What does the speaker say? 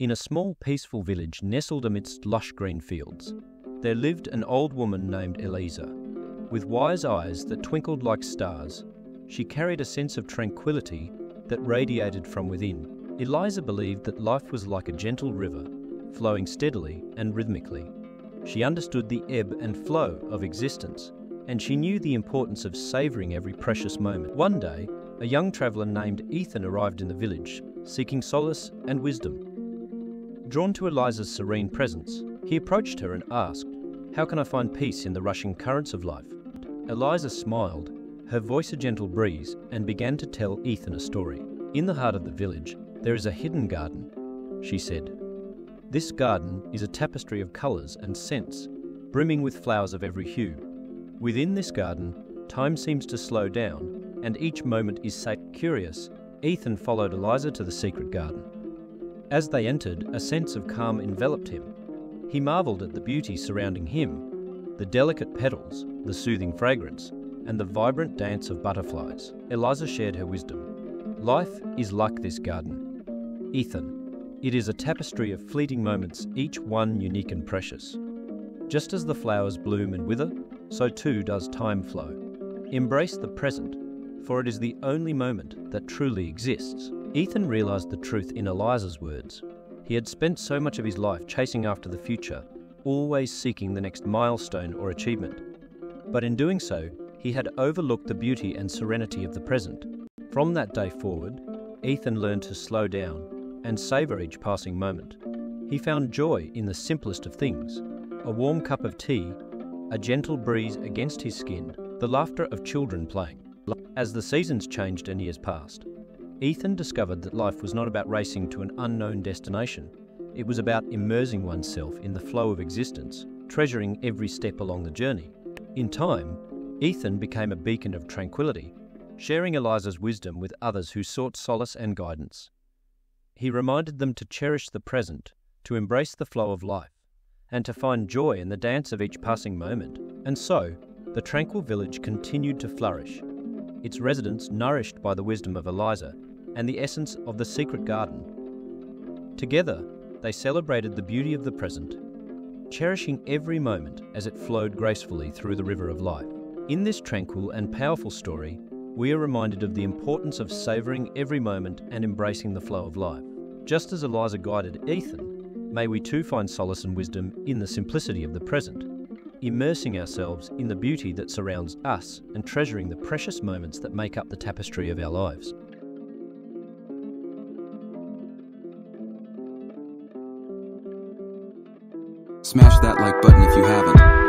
In a small, peaceful village nestled amidst lush green fields, there lived an old woman named Eliza. With wise eyes that twinkled like stars, she carried a sense of tranquility that radiated from within. Eliza believed that life was like a gentle river, flowing steadily and rhythmically. She understood the ebb and flow of existence, and she knew the importance of savouring every precious moment. One day, a young traveller named Ethan arrived in the village, seeking solace and wisdom. Drawn to Eliza's serene presence, he approached her and asked, How can I find peace in the rushing currents of life? Eliza smiled, her voice a gentle breeze, and began to tell Ethan a story. In the heart of the village, there is a hidden garden, she said. This garden is a tapestry of colours and scents, brimming with flowers of every hue. Within this garden, time seems to slow down, and each moment is sacred. Curious, Ethan followed Eliza to the secret garden. As they entered, a sense of calm enveloped him. He marvelled at the beauty surrounding him the delicate petals, the soothing fragrance, and the vibrant dance of butterflies. Eliza shared her wisdom. Life is like this garden. Ethan, it is a tapestry of fleeting moments, each one unique and precious. Just as the flowers bloom and wither, so too does time flow. Embrace the present, for it is the only moment that truly exists. Ethan realised the truth in Eliza's words. He had spent so much of his life chasing after the future, always seeking the next milestone or achievement. But in doing so, he had overlooked the beauty and serenity of the present. From that day forward, Ethan learned to slow down and savour each passing moment. He found joy in the simplest of things a warm cup of tea, a gentle breeze against his skin, the laughter of children playing. As the seasons changed and years passed, Ethan discovered that life was not about racing to an unknown destination. It was about immersing oneself in the flow of existence, treasuring every step along the journey. In time, Ethan became a beacon of tranquility, sharing Eliza's wisdom with others who sought solace and guidance. He reminded them to cherish the present, to embrace the flow of life, and to find joy in the dance of each passing moment. And so, the tranquil village continued to flourish, its residents nourished by the wisdom of Eliza and the essence of the secret garden. Together, they celebrated the beauty of the present, cherishing every moment as it flowed gracefully through the river of life. In this tranquil and powerful story, we are reminded of the importance of savouring every moment and embracing the flow of life. Just as Eliza guided Ethan, may we too find solace and wisdom in the simplicity of the present, immersing ourselves in the beauty that surrounds us and treasuring the precious moments that make up the tapestry of our lives. Smash that like button if you haven't.